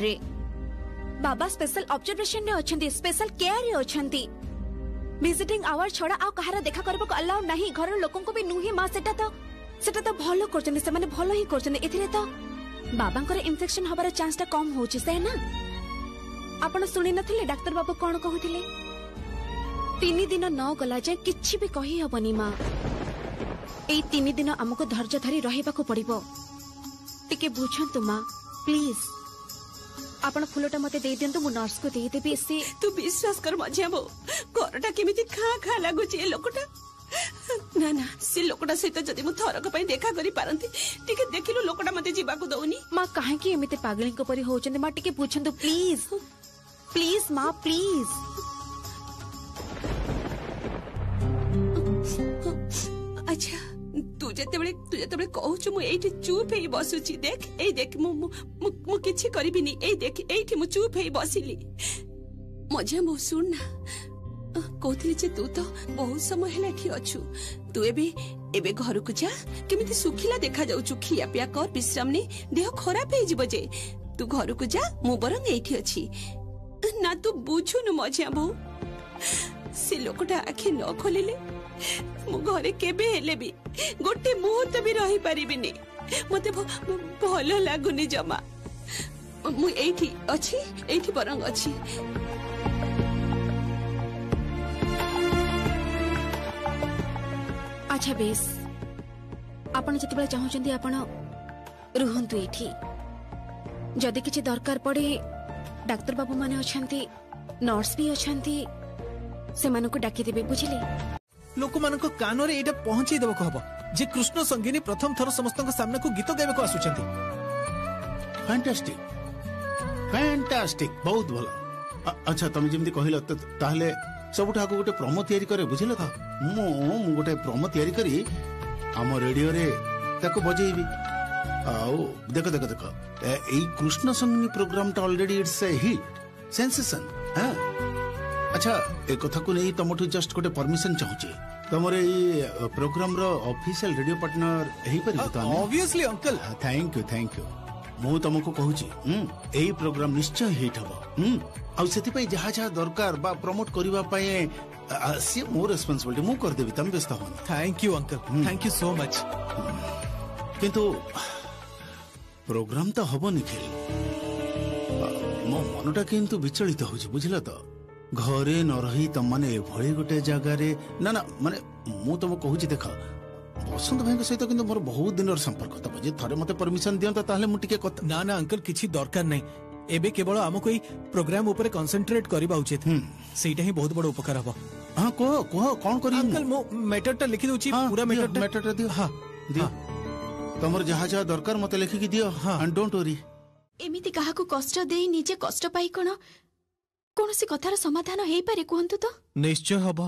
বাবা স্পেশাল অবজারভেশন রে অছন্তি স্পেশাল কেয়ার রে অছন্তি ভিজিটিং আওয়ার ছড়া আও কাহারা দেখা করবাক আল্লাহ নাহি ঘরের লোকଙ୍କୁ বি নুহি মা সেটা তো সেটা তো ভালো করছন্তি সেমানে ভালো হি করছেন এথিরে তো বাবাঙ্কর ইনফেকশন হবার চান্সটা কম হচ্ছে সে না আপন শুনি নথিলে ডাক্তার বাবু কোন কহুতিলে তিনি দিন ন গলা যায় কিছি বি কহি হবনি মা এই তিনি দিন আমাকে ধৈর্য ধরি রহিবাকু পড়িবো टिके बुझंतु मां प्लीज आपण फुलोटा मते दे दियंतु मु नर्स को दे देबी से तू विश्वास कर मझेबो करटा केमिति खा खा लागु छे लोकटा ना ना से लोकटा सहित जदि मु थरक पई देखा करी पारंती टिके देखिलु लोकटा मते जीवा को दउनी मां काहे की एमिते पागलिन को परी होचंत मां टिके बुझंतु प्लीज प्लीज प्लीज, मा, प्लीज। যেতবে তু যেতবে কহুছু মু এইটি চুপ হয়ে বসুচি দেখ এই দেখ মু মু কিছু করিবিনি এই দেখ এইটি মু চুপ হয়ে বসিলি মজা বউ শুন না কৌলি যে তু তো বহু সময় হল এটি অছু তু এবে এবে ঘরকু যা কেমিতি শুখিলা দেখা যাচ্ছু খিয়া পিয়া কর বিশ্রাম নে দেহ খরাপ হয়ে যাব যে তু ঘরকু যা মু বরং এইটি অছি না তু বুঝুনু মজা বউ সে লোকটা আখি ন খোলিলে ମୁଁ ଘରେ କେବେ ହେଲେ ବି ଗୋଟେ ମୁହୂର୍ତ୍ତ ବି ରହିପାରିବିନି ମତେ ଭଲ ଲାଗୁନି ଜମା ମୁଁ ଏଇଠି ଅଛି ଏଇଠି ବରଂ ଅଛି ଆଚ୍ଛା ବେଶ ଆପଣ ଯେତେବେଳେ ଚାହୁଁଛନ୍ତି ଆପଣ ରୁହନ୍ତୁ ଏଇଠି ଯଦି କିଛି ଦରକାର ପଡ଼େ ଡାକ୍ତରବାବୁମାନେ ଅଛନ୍ତି ନର୍ସ ବି ଅଛନ୍ତି ସେମାନଙ୍କୁ ଡାକିଦେବେ ବୁଝିଲେ ଲୋକମାନଙ୍କ କାନରେ ଏଇଟା ପହଞ୍ଚେଇ ଦେବାକୁ ହବ ଯେ କୃଷ୍ଣ ସଙ୍ଗିନୀ ପ୍ରଥମ ଥର ସମସ୍ତଙ୍କ ସାମ୍ନାକୁ ଗୀତ ଗାଇବାକୁ ଆସୁଛନ୍ତି ଫ୍ୟାଣ୍ଟାଷ୍ଟିକ୍ ଫ୍ୟାଣ୍ଟାଷ୍ଟିକ୍ ବହୁତ ଭଲ ଆଚ୍ଛା ତମେ ଯେମିତି କହିଲ ତାହେଲେ ସବୁଠୁ ସବୁଠାକୁ ଗୋଟେ ପ୍ରମ ତିଆରି କରେ ବୁଝିଲ ତ ମୁଁ ମୁଁ ଗୋଟେ ପ୍ରମ ତିଆରି କରି ଆମ ରେଡିଓରେ ତାକୁ ବଜେଇବି ଆଉ ଦେଖ ଦେଖ ଦେଖ ଏଇ Krishna Sangini ପ୍ରୋଗ୍ରାମଟା already it's a hit sensation ହଁ আচ্ছা এ কথাকু নেই তোমাঠু জাস্ট গোটে পরমিশন চাহুছি তোমার এই প্রোগ্রাম র অফিসিয়াল রেডিও পার্টনার হেইপারিব তো আমি obviously uncle thank you thank you ମୁଁ ତମକୁ କହୁଛି ଏଇ ପ୍ରୋଗ୍ରାମ ନିଶ୍ଚୟ ହିଟ୍ ହବ ଆଉ ସେଥିପାଇଁ ଯାହା ଯାହା ଦରକାର ବା ପ୍ରମୋଟ କରିବା ପାଇଁ ସିଏ ମୋ ରେସ୍ପନ୍ସିବିଲିଟି ମୁଁ କରିଦେବି ତମେ ବ୍ୟସ୍ତ ହୁଅନି thank you uncle thank you so much କିନ୍ତୁ ପ୍ରୋଗ୍ରାମ ତ ହବନି ଖେଲ ମୋ ମନଟା କିନ୍ତୁ ବିଚଳିତ ହଉଛି ବୁଝିଲ ତ ଘରେ ନ ରହି ତମମାନେ ଏଭଳି ଗୋଟେ ଜାଗାରେ ନା ନା ମାନେ ମୁଁ ତମକୁ କହୁଛି ଦେଖ ବସନ୍ତ ଭାଇଙ୍କ ସହିତ କିନ୍ତୁ ମୋର ବହୁତ ଦିନର ସମ୍ପର୍କ ତମେ ଯଦି ଥରେ ମତେ ପରମିସନ ଦିଅନ୍ତା ତାହେଲେ ମୁଁ ଟିକେ କଥା ନା ନା ଅଙ୍କଲ କିଛି ଦରକାର ନାହିଁ ଏବେ କେବଳ ଆମକୁ ଏଇ ପ୍ରୋଗ୍ରାମ ଉପରେ କନସେଣ୍ଟ୍ରେଟ୍ କରିବା ଉଚିତ ସେଇଟା ହିଁ ବହୁତ ବଡ ଉପକାର ହବ ହଁ କୁହ କୁହ କଣ କରିବି ଅଙ୍କଲ ମୁଁ ମେଟରଟା ଲେଖି ଦଉଛି ପୁରା ମେଟରଟା ମେଟରଟା ଦିଅ ହଁ ଦିଅ ତମର ଯାହା ଯାହା ଦରକାର ମତେ ଲେଖିକି ଦିଅ ହଁ ଡୋଣ୍ଟ ୱରି ଏମିତି କାହାକୁ କଷ୍ଟ ଦେଇ ନିଜେ କଷ୍ଟ ପାଇ କ'ଣ କୌଣସି କଥାର ସମାଧାନ ହେଇପାରେ କୁହନ୍ତୁ ତ ନିଶ୍ଚୟ ହବ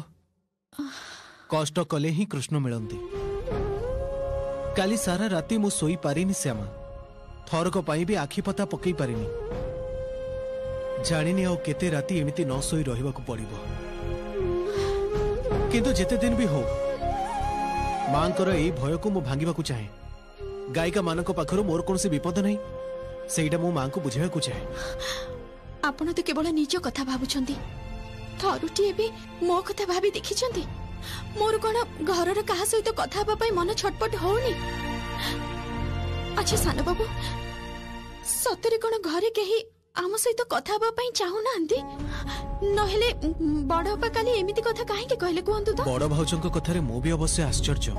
କଷ୍ଟ କଲେ ହିଁ କୃଷ୍ଣ ମିଳନ୍ତି କାଲି ସାରା ରାତି ମୁଁ ଶୋଇପାରିନି ଶ୍ୟାମା ଥରକ ପାଇଁ ବି ଆଖିପତା ପକେଇ ପାରିନି ଜାଣିନି ଆଉ କେତେ ରାତି ଏମିତି ନ ଶୋଇ ରହିବାକୁ ପଡ଼ିବ କିନ୍ତୁ ଯେତେ ଦିନ ବି ହଉ ମାଙ୍କର ଏଇ ଭୟକୁ ମୁଁ ଭାଙ୍ଗିବାକୁ ଚାହେଁ ଗାୟିକାମାନଙ୍କ ପାଖରୁ ମୋର କୌଣସି ବିପଦ ନାହିଁ ସେଇଟା ମୁଁ ମାଙ୍କୁ ବୁଝାଇବାକୁ ଚାହେଁ ଆପଣ ତ କେବଳ ନିଜ କଥା ଭାବୁଛନ୍ତି ଥରୁଟିଏ ବି ମୋ କଥା ଭାବି ଦେଖିଛନ୍ତି ମୋର କ'ଣ ଘରର କାହା ସହିତ କଥା ହେବା ପାଇଁ ମନ ଛଟପଟ ହଉନି ଆଚ୍ଛା ସାନ ବାବୁ ସତରେ କ'ଣ ଘରେ କେହି ଆମ ସହିତ କଥା ହେବା ପାଇଁ ଚାହୁଁନାହାନ୍ତି ନହେଲେ ବଡ଼ ବାପା କାଲି ଏମିତି କଥା କାହିଁକି କହିଲେ କୁହନ୍ତୁ ତ ବଡ଼ ଭାଉଜଙ୍କ କଥାରେ ମୁଁ ବି ଅବଶ୍ୟ ଆଶ୍ଚର୍ଯ୍ୟ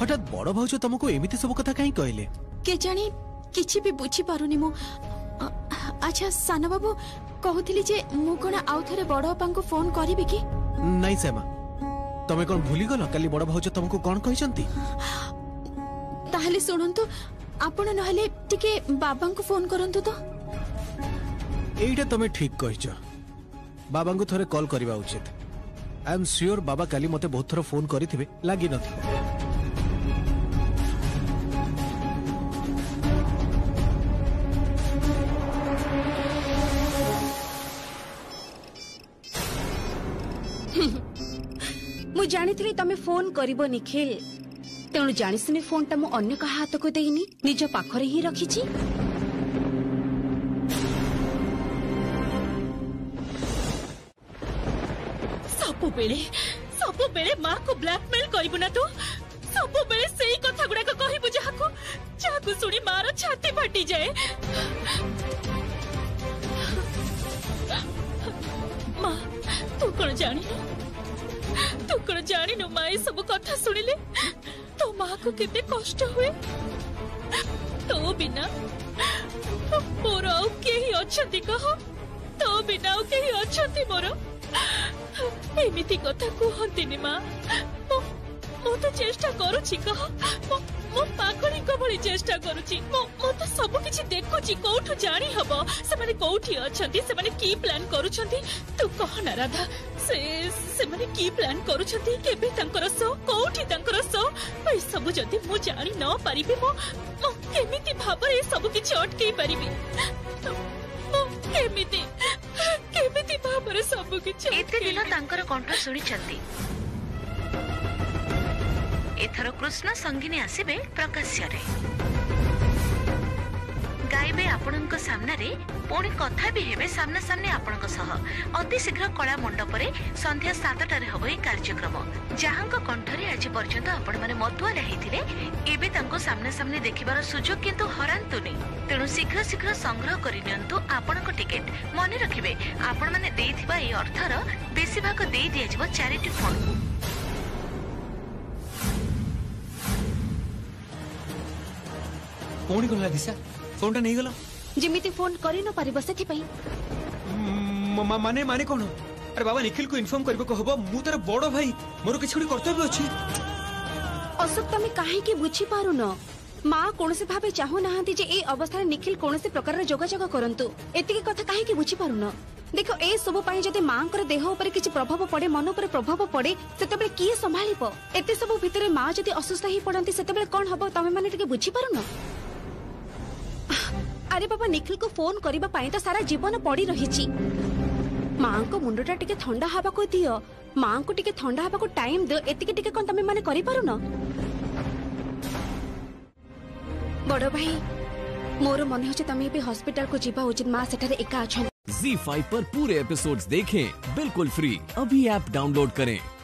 ହଠାତ୍ ବଡ଼ ଭାଉଜ ତମକୁ ଏମିତି ସବୁ କଥା କାହିଁକି କହିଲେ କେଜାଣି କିଛି ବି ବୁଝିପାରୁନି ମୁଁ আচ্ছা ସାନବାବୁ କହୁଥିଲି ଯେ ମୁଁ କ'ଣ ଆଉ ଥରେ ବଡ଼ ବାପାଙ୍କୁ ଫୋନ୍ କରିବି କି ନାଇଁ ଶ୍ୟାମା ତମେ କ'ଣ ଭୁଲିଗଲ କାଲି ବଡ଼ ଭାଉଜ ତମକୁ କ'ଣ କହିଛନ୍ତି ତାହେଲେ ଶୁଣନ୍ତୁ ଆପଣ ନହେଲେ ଟିକେ ବାବାଙ୍କୁ ଫୋନ୍ କରନ୍ତୁ ତ ଏଇଟା ତମେ ଠିକ୍ କହିଛ ବାବାଙ୍କୁ ଥରେ କଲ୍ କରିବା ଉଚିତ ଆଇ ଏମ୍ ସିଓର ବାବା କାଲି ମୋତେ ବହୁତ ଥର ଫୋନ୍ କରିଥିବେ ଲାଗିନଥିବ জানিলি তুমি ফোন করব নিখিল তেমন জাশুনি ফোনটা মু অন্য কাহা হাতক দেইনি নিজ পাখরে হি রাখিছি ସବୁବେଳେ ସବୁବେଳେ ମାକୁ ବ୍ଲାକମେଲ କରିବୁ ନା ତୁ ସବୁବେଳେ ସେଇ କଥା ଗୁଡାକ କହିବୁ ଯାହାକୁ ଯାହାକୁ ଶୁଣି ମାର ଛାତି ଫାଟିଯାଏ ମା ତୁ କଣ ଜାଣିନୁ তোর জানিনু মা এসব কথা শুনিলে তো মাকে কেতে কষ্ট হুয়ে তো বিনা মোর আউ কেহি অছন্তি কহ তো বিনা আউ কেহি অছন্তি মোর এমিতি কথা কুহন্তিনি মা মু তো চেষ্টা করুছি কহ ମୁଁ ପାଗଳୀଙ୍କ ଭଳି ଚେଷ୍ଟା କରୁଛି ମୁଁ ତ ସବୁ କିଛି ଦେଖୁଛି କୋଉଠୁ ଜାଣି ହବ ସେମାନେ କୋଉଠି ଅଛନ୍ତି ସେମାନେ କି ପ୍ଲାନ୍ କରୁଛନ୍ତି ତୁ କହ ନା ରାଧା ସେ ସେମାନେ କି ପ୍ଲାନ୍ କରୁଛନ୍ତି କେବେ ତାଙ୍କର ଶୋ କୋଉଠି ତାଙ୍କର ଶୋ ଏସବୁ ଯଦି ମୁଁ ଜାଣି ନ ପାରିବି ମୁଁ ମୁଁ କେମିତି ଭାବରେ ସବୁ କିଛି ଅଟକେଇ ପାରିବି କେମିତି କେମିତି ଭାବରେ ସବୁ କିଛି ଏତେ ଦିନ ତାଙ୍କର କଣ୍ଠ ଶୁଣିଛନ୍ତି ଏଥର କୃଷ୍ଣ ସଙ୍ଗିନୀ ଆସିବେ ପ୍ରକାଶ୍ୟରେ ଗାଇବେ ଆପଣଙ୍କ ସାମ୍ନାରେ ପୁଣି କଥା ବି ହେବେ ସାମ୍ନା ସାମ୍ନାସାମ୍ନି ଆପଣଙ୍କ ସହ ଅତି ଶୀଘ୍ର କଳା ମଣ୍ଡପରେ ସନ୍ଧ୍ୟା ସାତଟାରେ ହେବ ଏହି କାର୍ଯ୍ୟକ୍ରମ ଯାହାଙ୍କ କଣ୍ଠରେ ଆଜି ପର୍ଯ୍ୟନ୍ତ ଆପଣମାନେ ମତୁଆରେ ହେଇଥିଲେ ଏବେ ତାଙ୍କୁ ସାମ୍ନାସାମ୍ନି ଦେଖିବାର ସୁଯୋଗ କିନ୍ତୁ ହରାନ୍ତୁନି ତେଣୁ ଶୀଘ୍ର ଶୀଘ୍ର ସଂଗ୍ରହ କରି ନିଅନ୍ତୁ ଆପଣଙ୍କ ଟିକେଟ୍ ମନେ ରଖିବେ ଆପଣମାନେ ଦେଇଥିବା ଏହି ଅର୍ଥର ବେଶୀ ଭାଗ ଦେଇ ଦିଆଯିବ ଚାରିଟି ଫଣ୍ଡକୁ ପୁଣି ଗଲା ଦିଶା ଫୋନ୍ଟା ନେଇଗଲ ଯେମିତି ଫୋନ୍ କରିନପାରିବ ସେଥିପାଇଁ ମାନେ ମାନେ କ'ଣ ଆରେ ବାବା ନିଖିଲକୁ ଇନଫର୍ମ କରିବାକୁ ହବ ମୁଁ ତାର ବଡ଼ ଭାଇ ମୋର କିଛି ଗୋଟେ କର୍ତ୍ତବ୍ୟ ଅଛି ଅଶୋକ ତମେ କାହିଁକି ବୁଝିପାରୁନ ମା କୌଣସି ଭାବେ ଚାହୁଁନାହାନ୍ତି ଯେ ଏଇ ଅବସ୍ଥାରେ ନିଖିଲ କୌଣସି ପ୍ରକାରର ଯୋଗାଯୋଗ କରନ୍ତୁ ଏତିକି କଥା କାହିଁକି ବୁଝିପାରୁନ ଦେଖ ଏସବୁ ପାଇଁ ଯଦି ମାଙ୍କର ଦେହ ଉପରେ କିଛି ପ୍ରଭାବ ପଡ଼େ ମନ ଉପରେ ପ୍ରଭାବ ପଡ଼େ ସେତେବେଳେ କିଏ ସମ୍ଭାଳିବ ଏତେ ସବୁ ଭିତରେ ମା ଯଦି ଅସୁସ୍ଥ ହେଇ ପଡ଼ନ୍ତି ସେତେବେଳେ କ'ଣ ହବ ତମେମାନେ ଟିକେ ବୁଝିପାରୁନ ଆରେ ବାବା ନିଖିଲକୁ ଫୋନ୍ କରିବା ପାଇଁ ତ ସାରା ଜୀବନ ପଡ଼ି ରହିଛି ମାଆଙ୍କ ମୁଣ୍ଡଟା ଟିକେ ଥଣ୍ଡା ହେବାକୁ ଦିଅ ମାଆଙ୍କୁ ଟିକେ ଥଣ୍ଡା ହେବାକୁ ଟାଇମ୍ ଦିଅ ଏତିକି ଟିକେ କ'ଣ ତମେ ମାନେ କରିପାରୁନ ବଡ଼ ଭାଇ ମୋର ମନେ ହେଉଛି ତମେ ଏବେ ହସ୍ପିଟାଲକୁ ଯିବା ଉଚିତ ମା ସେଠାରେ ଏକା ଅଛନ୍ତି जी फाइव पर पूरे एपिसोड्स देखें बिल्कुल फ्री अभी ऐप डाउनलोड करें